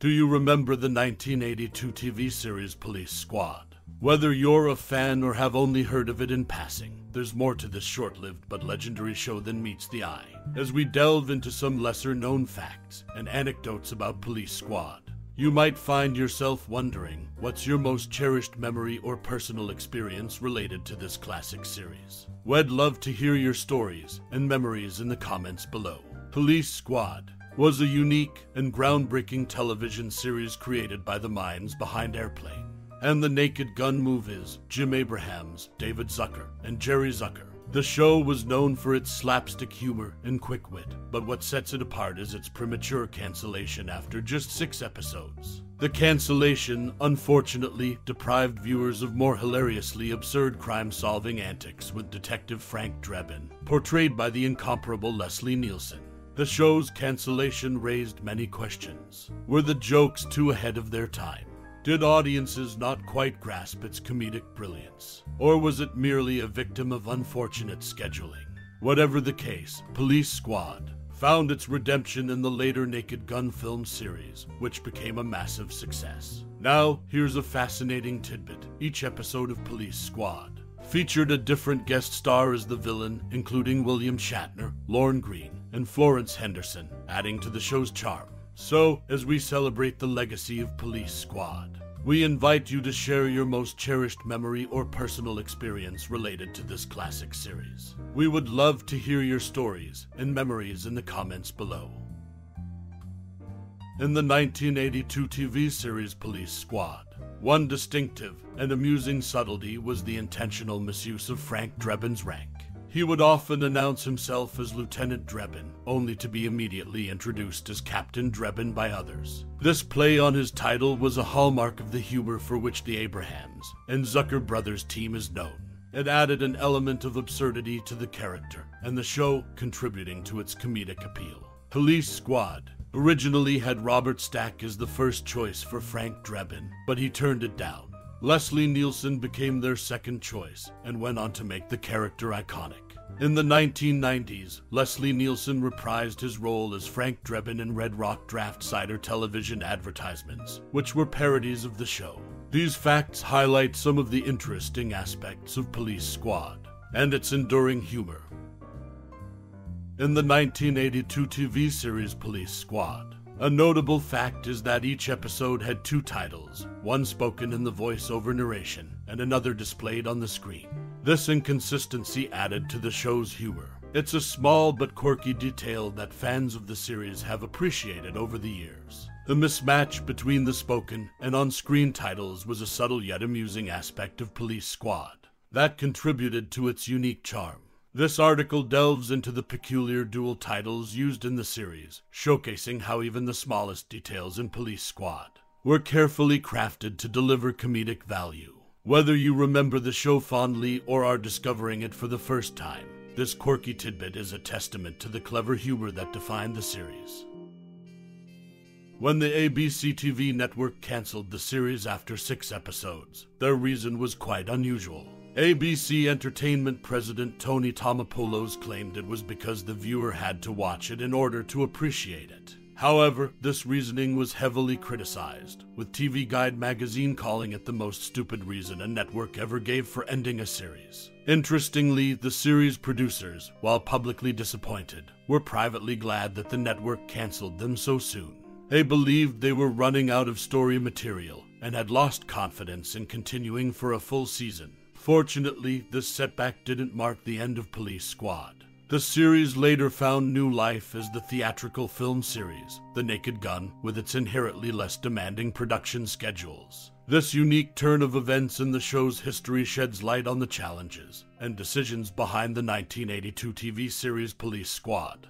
Do you remember the 1982 TV series Police Squad? Whether you're a fan or have only heard of it in passing, there's more to this short lived but legendary show than meets the eye, as we delve into some lesser known facts and anecdotes about Police Squad. You might find yourself wondering what's your most cherished memory or personal experience related to this classic series. We'd love to hear your stories and memories in the comments below. Police Squad was a unique and groundbreaking television series created by the minds behind Airplane and the Naked Gun movies, Jim Abrahams, David Zucker, and Jerry Zucker. The show was known for its slapstick humor and quick wit, but what sets it apart is its premature cancellation after just six episodes. The cancellation, unfortunately, deprived viewers of more hilariously absurd crime solving antics with Detective Frank Drebin, portrayed by the incomparable Leslie Nielsen. The show's cancellation raised many questions. Were the jokes too ahead of their time? Did audiences not quite grasp its comedic brilliance? Or was it merely a victim of unfortunate scheduling? Whatever the case, Police Squad found its redemption in the later Naked Gun film series, which became a massive success. Now, here's a fascinating tidbit. Each episode of Police Squad featured a different guest star as the villain, including William Shatner, Lorne Greene, and Florence Henderson, adding to the show's charm. So, as we celebrate the legacy of Police Squad, we invite you to share your most cherished memory or personal experience related to this classic series. We would love to hear your stories and memories in the comments below. In the 1982 TV series Police Squad, one distinctive and amusing subtlety was the intentional misuse of Frank Drebin's rank. He would often announce himself as Lieutenant Drebin, only to be immediately introduced as Captain Drebin by others. This play on his title was a hallmark of the humor for which the Abrahams and Zucker brothers team is known. It added an element of absurdity to the character, and the show contributing to its comedic appeal. Police Squad originally had Robert Stack as the first choice for Frank Drebin, but he turned it down. Leslie Nielsen became their second choice and went on to make the character iconic. In the 1990s, Leslie Nielsen reprised his role as Frank Drebin in Red Rock Draft Cider television advertisements, which were parodies of the show. These facts highlight some of the interesting aspects of Police Squad and its enduring humor. In the 1982 TV series Police Squad, a notable fact is that each episode had two titles, one spoken in the voiceover narration and another displayed on the screen. This inconsistency added to the show's humor. It's a small but quirky detail that fans of the series have appreciated over the years. The mismatch between the spoken and on screen titles was a subtle yet amusing aspect of Police Squad that contributed to its unique charm. This article delves into the peculiar dual titles used in the series, showcasing how even the smallest details in Police Squad were carefully crafted to deliver comedic value. Whether you remember the show fondly or are discovering it for the first time, this quirky tidbit is a testament to the clever humor that defined the series. When the ABC TV network canceled the series after six episodes, their reason was quite unusual. ABC Entertainment president Tony Thomopoulos claimed it was because the viewer had to watch it in order to appreciate it. However, this reasoning was heavily criticized, with TV Guide magazine calling it the most stupid reason a network ever gave for ending a series. Interestingly, the series producers, while publicly disappointed, were privately glad that the network canceled them so soon. They believed they were running out of story material and had lost confidence in continuing for a full season. Fortunately, this setback didn't mark the end of Police Squad. The series later found new life as the theatrical film series, The Naked Gun, with its inherently less demanding production schedules. This unique turn of events in the show's history sheds light on the challenges and decisions behind the 1982 TV series Police Squad.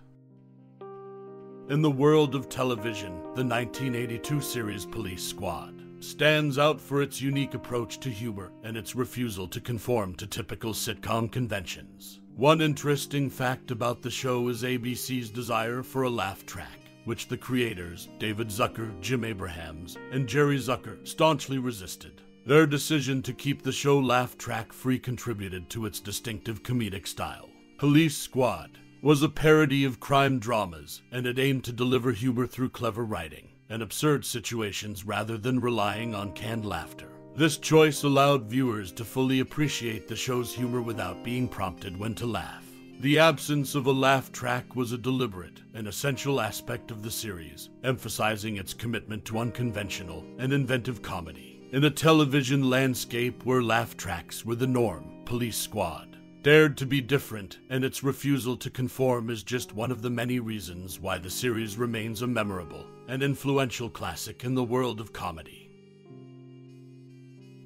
In the world of television, the 1982 series Police Squad stands out for its unique approach to humor and its refusal to conform to typical sitcom conventions. One interesting fact about the show is ABC's desire for a laugh track, which the creators, David Zucker, Jim Abrahams, and Jerry Zucker, staunchly resisted. Their decision to keep the show laugh track free contributed to its distinctive comedic style. Police Squad was a parody of crime dramas, and it aimed to deliver humor through clever writing. And absurd situations rather than relying on canned laughter. This choice allowed viewers to fully appreciate the show's humor without being prompted when to laugh. The absence of a laugh track was a deliberate and essential aspect of the series, emphasizing its commitment to unconventional and inventive comedy. In a television landscape where laugh tracks were the norm, Police Squad dared to be different, and its refusal to conform is just one of the many reasons why the series remains a memorable and influential classic in the world of comedy.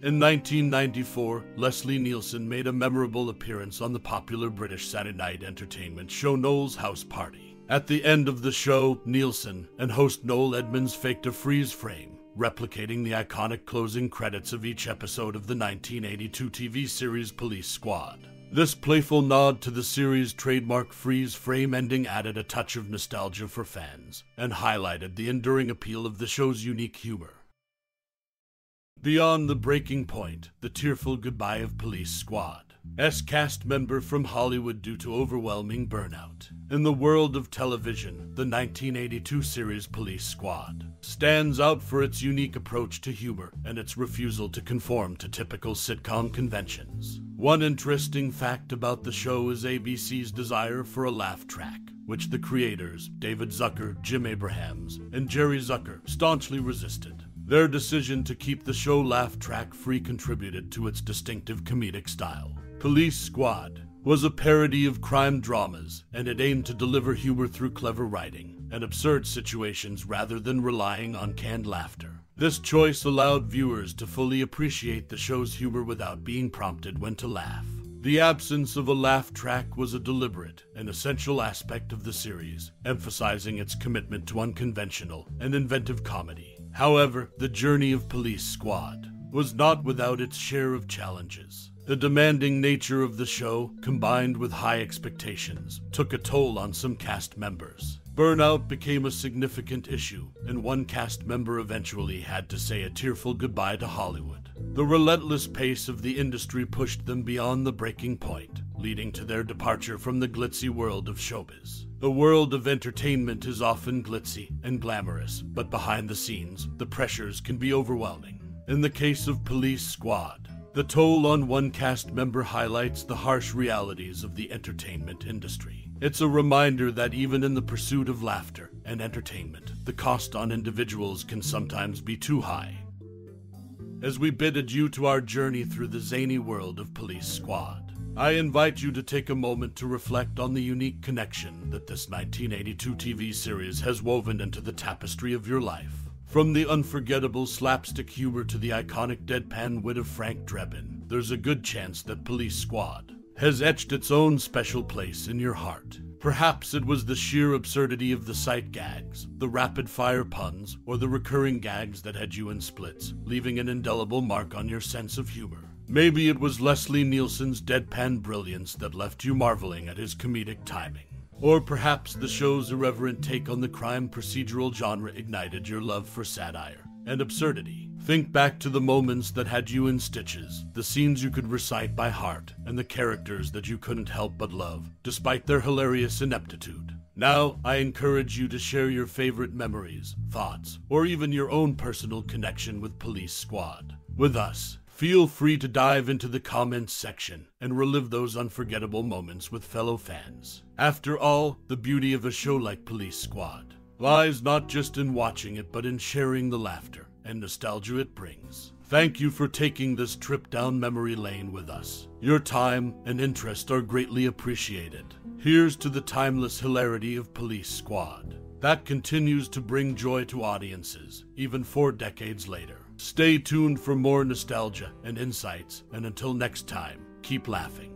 In 1994, Leslie Nielsen made a memorable appearance on the popular British Saturday night entertainment show Noel's House Party. At the end of the show, Nielsen and host Noel Edmonds faked a freeze frame, replicating the iconic closing credits of each episode of the 1982 TV series Police Squad. This playful nod to the series' trademark freeze frame ending added a touch of nostalgia for fans and highlighted the enduring appeal of the show's unique humor. Beyond the breaking point, the tearful goodbye of Police Squad. S cast member from Hollywood due to overwhelming burnout. In the world of television, the 1982 series Police Squad stands out for its unique approach to humor and its refusal to conform to typical sitcom conventions. One interesting fact about the show is ABC's desire for a laugh track, which the creators, David Zucker, Jim Abrahams, and Jerry Zucker, staunchly resisted. Their decision to keep the show laugh track free contributed to its distinctive comedic style. Police Squad was a parody of crime dramas, and it aimed to deliver humor through clever writing and absurd situations rather than relying on canned laughter. This choice allowed viewers to fully appreciate the show's humor without being prompted when to laugh. The absence of a laugh track was a deliberate and essential aspect of the series, emphasizing its commitment to unconventional and inventive comedy. However, the journey of Police Squad was not without its share of challenges. The demanding nature of the show, combined with high expectations, took a toll on some cast members. Burnout became a significant issue, and one cast member eventually had to say a tearful goodbye to Hollywood. The relentless pace of the industry pushed them beyond the breaking point, leading to their departure from the glitzy world of showbiz. The world of entertainment is often glitzy and glamorous, but behind the scenes, the pressures can be overwhelming. In the case of Police Squad, the toll on one cast member highlights the harsh realities of the entertainment industry. It's a reminder that even in the pursuit of laughter and entertainment, the cost on individuals can sometimes be too high. As we bid adieu to our journey through the zany world of Police Squad, I invite you to take a moment to reflect on the unique connection that this 1982 TV series has woven into the tapestry of your life. From the unforgettable slapstick humor to the iconic deadpan wit of Frank Drebin, there's a good chance that Police Squad has etched its own special place in your heart. Perhaps it was the sheer absurdity of the sight gags, the rapid fire puns, or the recurring gags that had you in splits, leaving an indelible mark on your sense of humor. Maybe it was Leslie Nielsen's deadpan brilliance that left you marveling at his comedic timing. Or perhaps the show's irreverent take on the crime procedural genre ignited your love for satire and absurdity. Think back to the moments that had you in stitches, the scenes you could recite by heart, and the characters that you couldn't help but love, despite their hilarious ineptitude. Now, I encourage you to share your favorite memories, thoughts, or even your own personal connection with Police Squad with us. Feel free to dive into the comments section and relive those unforgettable moments with fellow fans. After all, the beauty of a show like Police Squad lies not just in watching it, but in sharing the laughter and nostalgia it brings. Thank you for taking this trip down memory lane with us. Your time and interest are greatly appreciated. Here's to the timeless hilarity of Police Squad. That continues to bring joy to audiences, even four decades later. Stay tuned for more nostalgia and insights, and until next time, keep laughing.